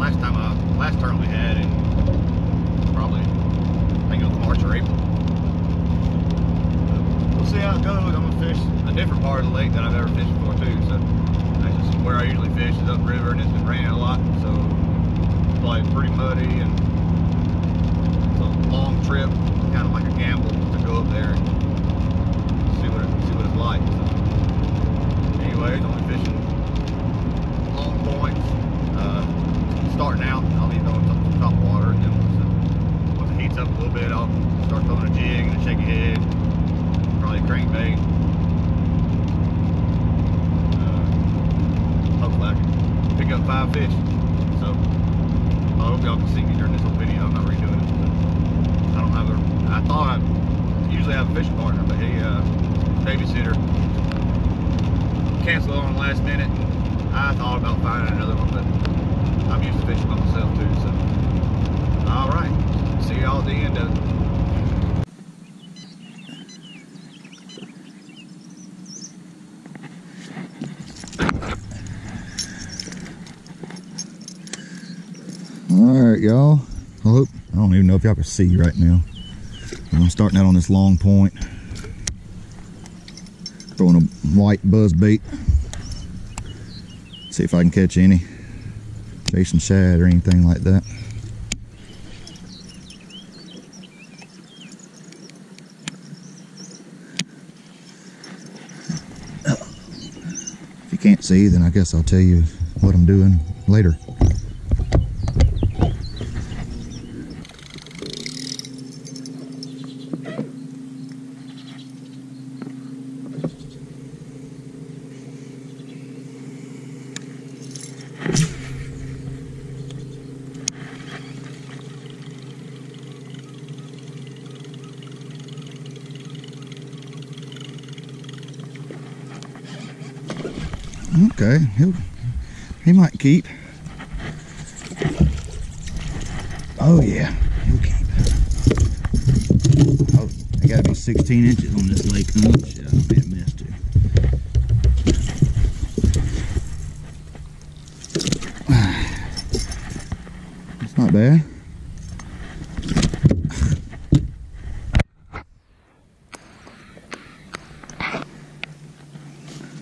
last time I last tournament we had in probably I think it was March or April. But we'll see how it goes. I'm gonna fish a different part of the lake that I've ever fished before too. So that's just where I usually fish is upriver and it's been raining a lot. So it's probably pretty muddy and it's a long trip, kind of like a gamble to go up there and see what it, see what it's like. So anyways, only fishing long points. Uh, starting out, I'll be throwing some top water, and then once it, once it heats up a little bit, I'll start throwing a jig and a shaky head, probably a crankbait. Uh, hopefully I can pick up five fish. So I hope y'all can see me during this whole video. I'm not redoing it. So I don't have a. I thought I usually have a fishing partner, but he uh, babysitter canceled on the last minute. I thought about finding another one, but I'm used to fishing by myself too. So, all right, see y'all at the end of it. All right, y'all. I I don't even know if y'all can see right now. I'm starting out on this long point, throwing a white buzz bait. See if I can catch any chasing shad or anything like that. If you can't see, then I guess I'll tell you what I'm doing later. Okay, he'll, he might keep. Oh yeah, he'll keep. Oh, I gotta be 16 inches on this lake. Oh shit, I may have missed it. It's not bad.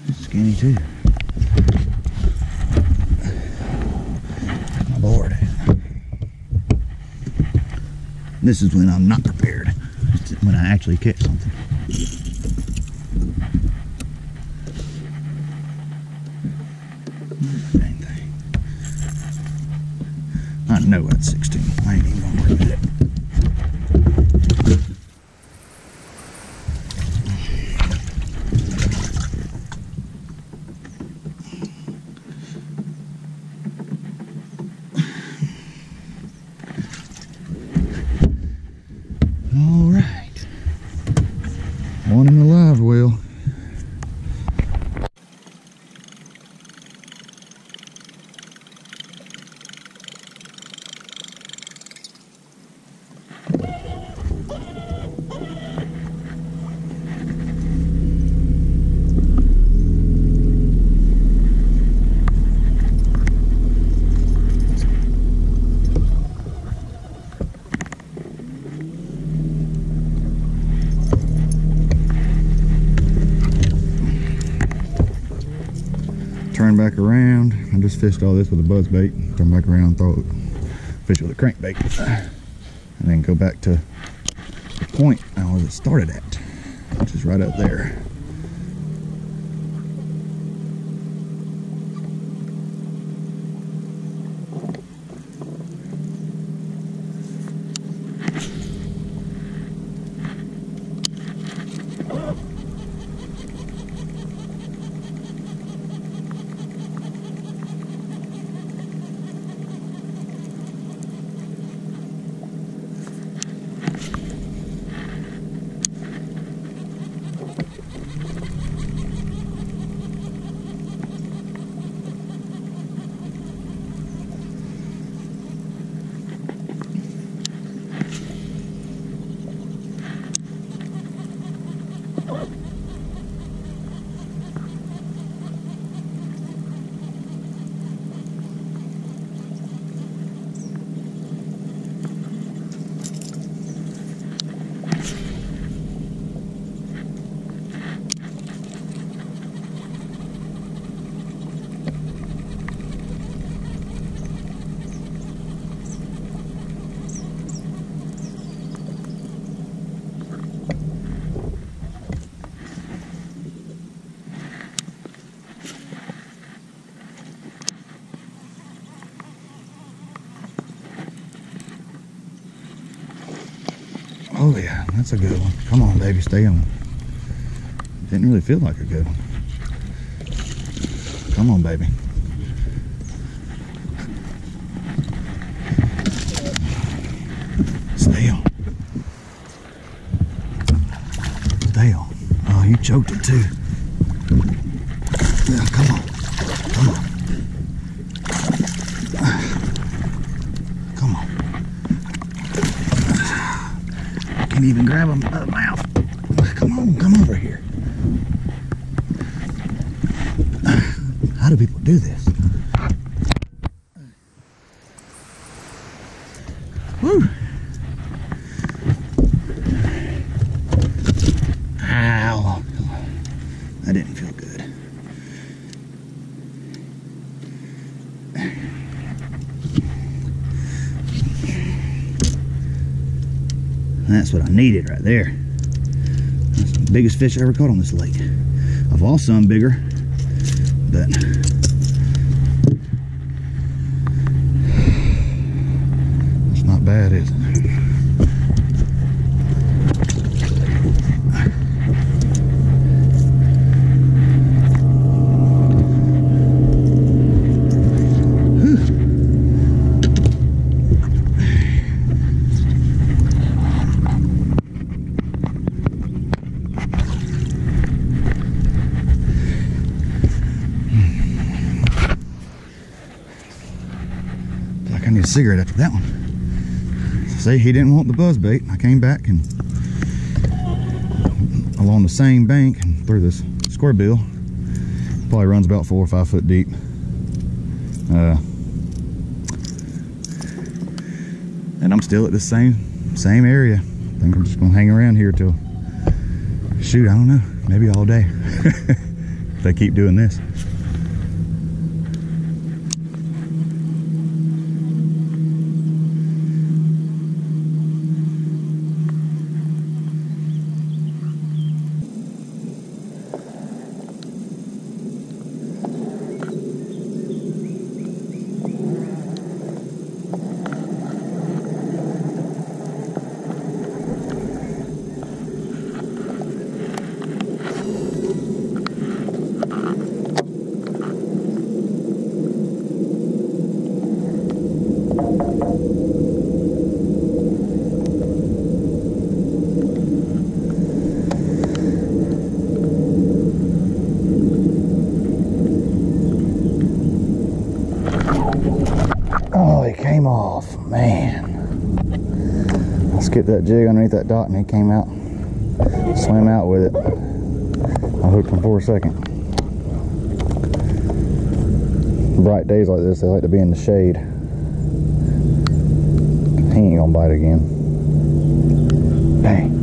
It's skinny too. my board. This is when I'm not prepared. When I actually catch something. Dang thing. Know that's 16. I ain't even gonna about it. All right. One in the live well. Turn back around. I just fished all this with a buzz bait. Turn back around, throw it, fish with a crankbait. And then go back to the point I was started at, which is right up there. Oh yeah, that's a good one. Come on, baby, stay on. Didn't really feel like a good one. Come on, baby. Stay on. Stay on. Oh, you choked it too. Yeah, come on. Come on. Can't even grab him by the mouth. Come on, come over here. How do people do this? Woo! Ow. That didn't feel good. That's what I needed right there. That's the biggest fish I ever caught on this lake. I've lost some bigger, but it's not bad, is it? Feel like I need a cigarette after that one. See, he didn't want the buzz bait. I came back and along the same bank and threw this square bill. Probably runs about four or five foot deep. Uh, and I'm still at the same same area. I think I'm just gonna hang around here till shoot, I don't know, maybe all day. they keep doing this. Came off, man. I skipped that jig underneath that dot and he came out, swam out with it. I hooked him for a second. Bright days like this, they like to be in the shade. He ain't gonna bite again. Dang.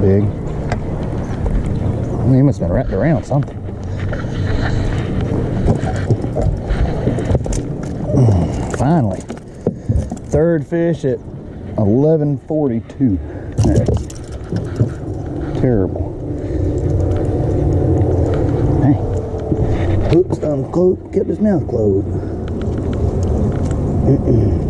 Big. He must have been wrapped around something. Finally. Third fish at 1142. Terrible. Hey. Hook's unclosed, kept his mouth closed. Not as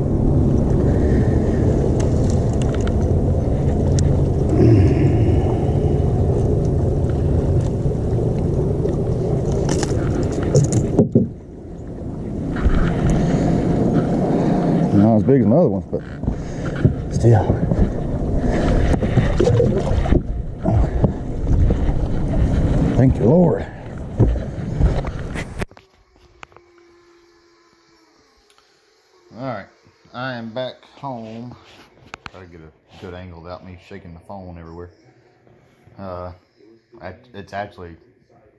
big as my other ones, but still. Thank you, Lord. All right, I am back home. Try to get a good angle without me shaking the phone everywhere. Uh, it's actually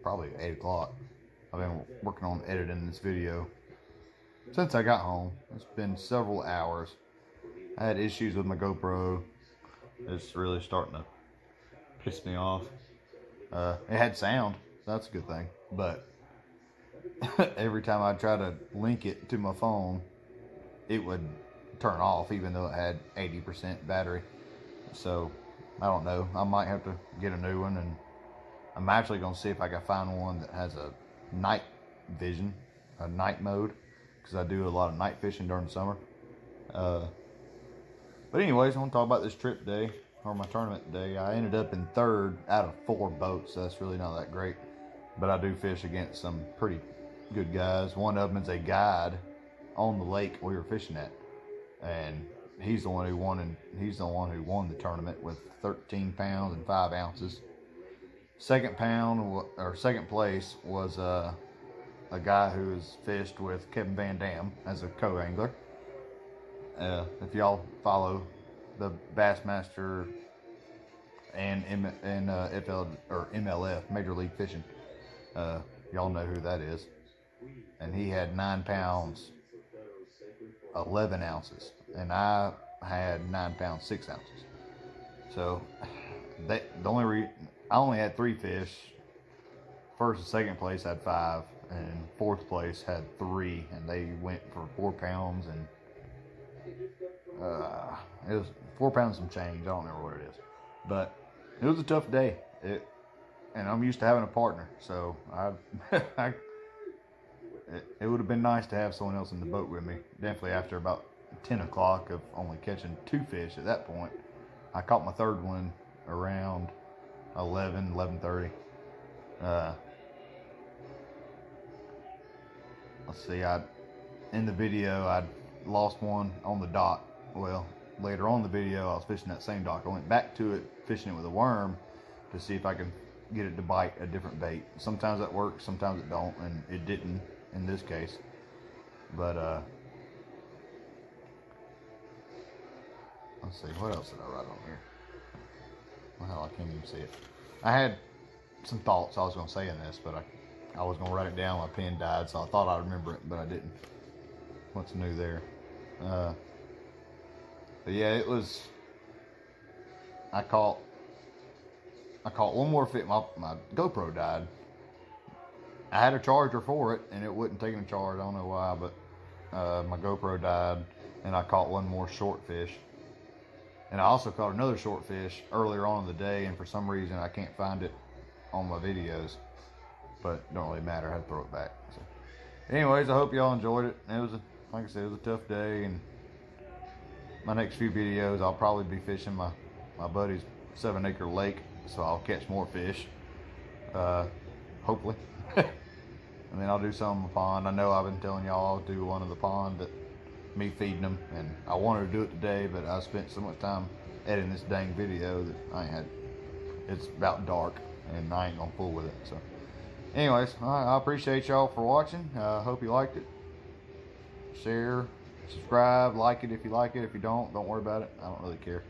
probably eight o'clock. I've been working on editing this video since I got home. It's been several hours. I had issues with my GoPro. It's really starting to piss me off. Uh, it had sound, so that's a good thing. But every time I try to link it to my phone, it would turn off even though it had 80% battery. So I don't know. I might have to get a new one and I'm actually going to see if I can find one that has a night vision, a night mode because I do a lot of night fishing during the summer. Uh, but anyways, I want to talk about this trip day or my tournament day. I ended up in third out of four boats. So that's really not that great. But I do fish against some pretty good guys. One of them is a guide on the lake we were fishing at, and he's the one who won. And he's the one who won the tournament with 13 pounds and five ounces. Second pound or second place was uh, a guy who has fished with Kevin Van Dam as a co-angler. Uh, if y'all follow the Bassmaster and M- and uh, FL or MLF Major League Fishing, uh, y'all know who that is. And he had nine pounds, eleven ounces, and I had nine pounds six ounces. So that the only re- I only had three fish. First and second place had five, and fourth place had three, and they went for four pounds and uh, it was four pounds some change. I don't remember what it is, but it was a tough day. It and I'm used to having a partner, so I, I it, it would have been nice to have someone else in the boat with me. Definitely after about ten o'clock of only catching two fish at that point, I caught my third one around 11, 11.30. Uh, let's see, I in the video I lost one on the dock. Well, later on the video I was fishing that same dock. I went back to it, fishing it with a worm to see if I can get it to bite a different bait. Sometimes that works, sometimes it don't, and it didn't in this case. But uh let's see, what else did I write on here? Well, I can't even see it. I had some thoughts I was going to say in this, but I, I was to write it down. My pen died, so I thought I'd remember it, but I didn't. What's new there? Uh, but yeah, it was. I caught. I caught one more fit. My my GoPro died. I had a charger for it, and it wouldn't take a charge. I don't know why, but uh, my GoPro died, and I caught one more short fish. And I also caught another short fish earlier on in the day, and for some reason I can't find it on my videos. But it don't really matter. I had to throw it back. So, anyways, I hope y'all enjoyed it. It was, a, like I said, it was a tough day, and my next few videos I'll probably be fishing my my buddy's seven acre lake, so I'll catch more fish. Uh, hopefully. and then I'll do some in the pond. I know I've been telling y'all I'll do one of the pond that me feeding them and I wanted to do it today but I spent so much time editing this dang video that I had it's about dark and I ain't gonna fool with it so anyways I appreciate y'all for watching. I uh, hope you liked it. Share subscribe like it if you like it. If you don't don't worry about it. I don't really care.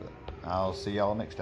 But I'll see y'all next time